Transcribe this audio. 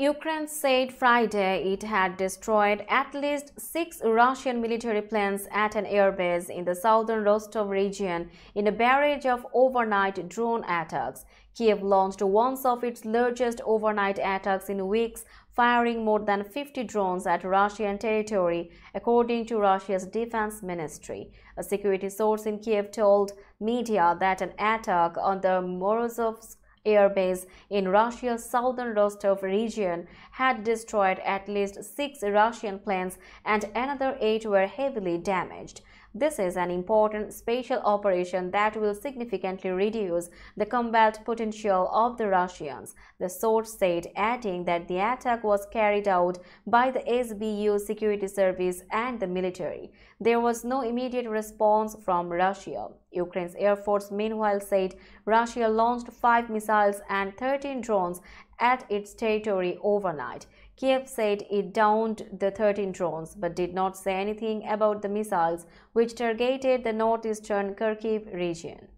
Ukraine said Friday it had destroyed at least six Russian military planes at an airbase in the southern Rostov region in a barrage of overnight drone attacks. Kiev launched one of its largest overnight attacks in weeks, firing more than 50 drones at Russian territory, according to Russia's defense ministry. A security source in Kiev told media that an attack on the Morozovsk airbase in Russia's southern Rostov region had destroyed at least six Russian planes and another eight were heavily damaged. This is an important special operation that will significantly reduce the combat potential of the Russians, the source said, adding that the attack was carried out by the SBU security service and the military. There was no immediate response from Russia. Ukraine's Air Force meanwhile said Russia launched five missiles and 13 drones at its territory overnight. Kiev said it downed the 13 drones but did not say anything about the missiles which targeted the northeastern Kharkiv region.